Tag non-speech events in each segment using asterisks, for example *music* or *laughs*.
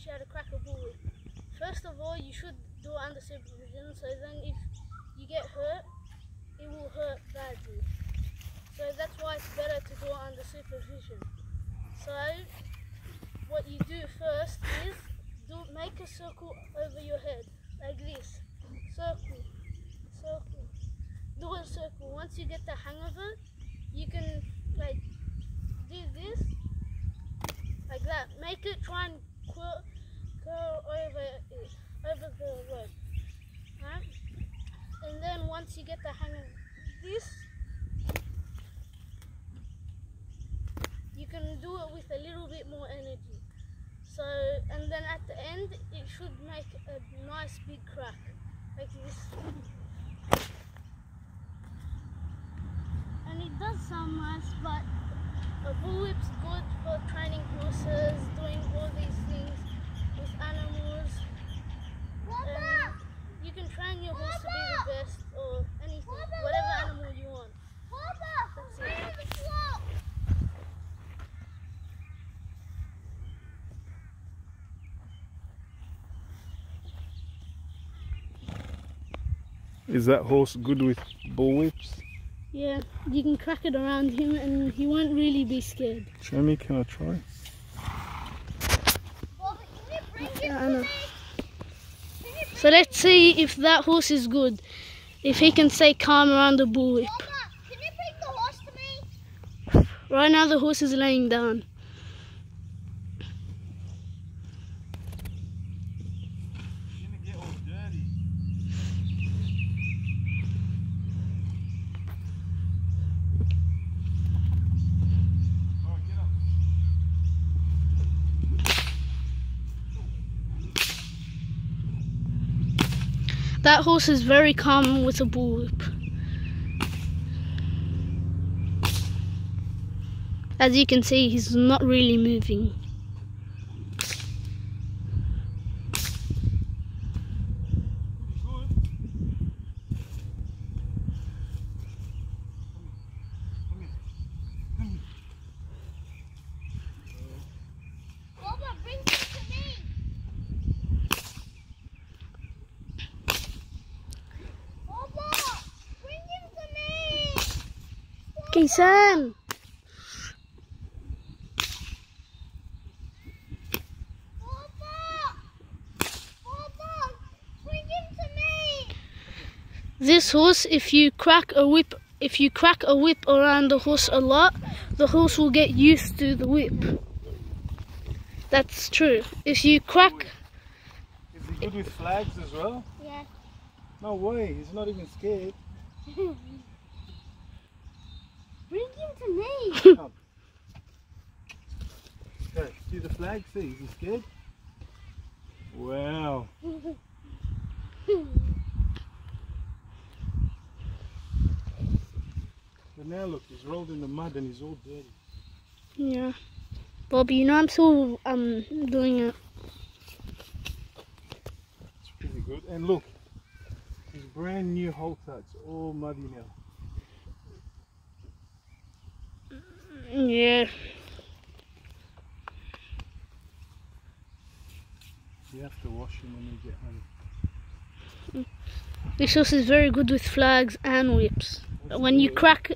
teach you how to crack a bullwhip. First of all, you should do it under supervision. So then, if you get hurt, it will hurt badly. So that's why it's better to do it under supervision. So what you do first is do make a circle over your head like this. Circle, circle. Do a circle. Once you get the hang of it, you can like do this like that. Make it try and curl, curl over it, over the rope. Right? And then once you get the hang of this, you can do it with a little bit more energy. So, and then at the end, it should make a nice big crack, like this. And it does sound nice, but a bullwhip's good for training horses, doing all these things with animals. And you can train your horse to be the best or anything, whatever animal you want. That's it. Is that horse good with bullwhips? Yeah, you can crack it around him and he won't really be scared. Show me, can I try? Yeah, So let's see if that horse is good. If he can stay calm around the bullwhip. Can you bring the horse to me? Right now the horse is laying down. That horse is very calm with a bullwhip. As you can see, he's not really moving. Baba, bring him to me. Baba, bring him to me. Kisan! Baba, Baba, bring him to me. This horse, if you crack a whip, if you crack a whip around the horse a lot, the horse will get used to the whip. That's true. If you crack, Is he good with flags as well? Yeah. No way, he's not even scared. *laughs* Me. Come. Okay, see the flag, see, is he scared? Wow. But now look, he's rolled in the mud and he's all dirty. yeah. Bobby, you know I'm still um doing it. It's pretty good. And look, his brand new halter, it's all muddy now. Yeah. You have to wash him when you get home. This horse is very good with flags and whips. When you crack,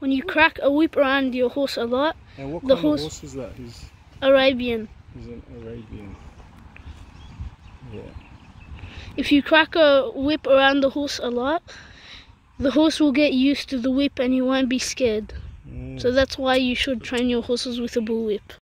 when you crack a whip around your horse a lot, And what The kind horse- of horse is that? Arabian. he's an Arabian. Yeah. If you crack a whip around the horse a lot, the horse will get used to the whip and he won't be scared. So that's why you should train your horses with a bullwhip.